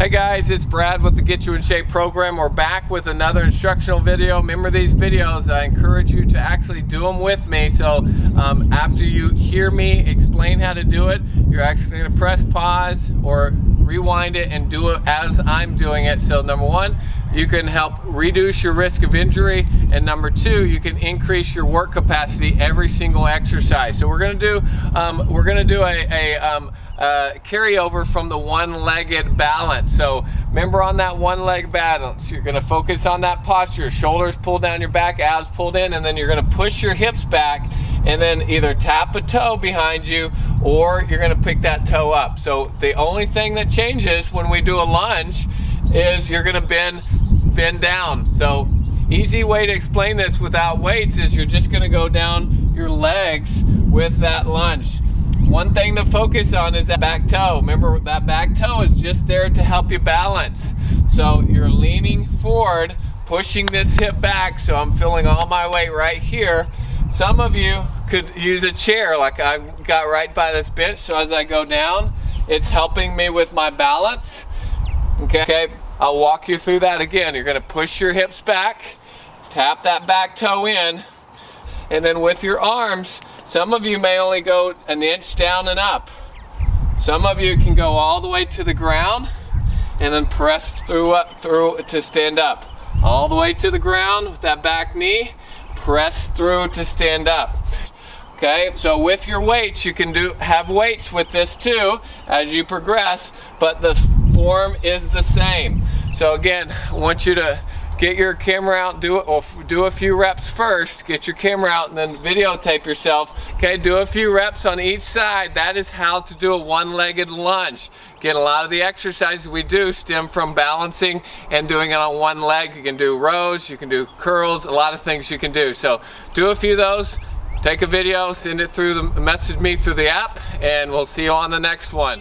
Hey guys, it's Brad with the Get You in Shape program. We're back with another instructional video. Remember these videos, I encourage you to actually do them with me. So um, after you hear me explain how to do it, you're actually gonna press pause or rewind it and do it as I'm doing it. So number one, you can help reduce your risk of injury. And number two, you can increase your work capacity every single exercise. So we're gonna do, um, we're gonna do a, a um, uh, carryover from the one-legged balance. So remember on that one leg balance, you're gonna focus on that posture, shoulders pulled down your back, abs pulled in, and then you're gonna push your hips back and then either tap a toe behind you or you're gonna pick that toe up. So the only thing that changes when we do a lunge is you're gonna bend, bend down. So easy way to explain this without weights is you're just gonna go down your legs with that lunge. One thing to focus on is that back toe. Remember that back toe is just there to help you balance. So you're leaning forward, pushing this hip back, so I'm feeling all my weight right here. Some of you could use a chair like I got right by this bench, so as I go down, it's helping me with my balance. Okay, okay. I'll walk you through that again. You're gonna push your hips back, tap that back toe in, and then with your arms, some of you may only go an inch down and up. Some of you can go all the way to the ground and then press through up through to stand up. All the way to the ground with that back knee, press through to stand up. Okay, so with your weights, you can do have weights with this too as you progress, but the form is the same. So again, I want you to get your camera out, do it, do a few reps first, get your camera out and then videotape yourself. Okay, do a few reps on each side. That is how to do a one-legged lunge. Again, a lot of the exercises we do stem from balancing and doing it on one leg. You can do rows, you can do curls, a lot of things you can do. So do a few of those, take a video, send it through the, message me through the app, and we'll see you on the next one.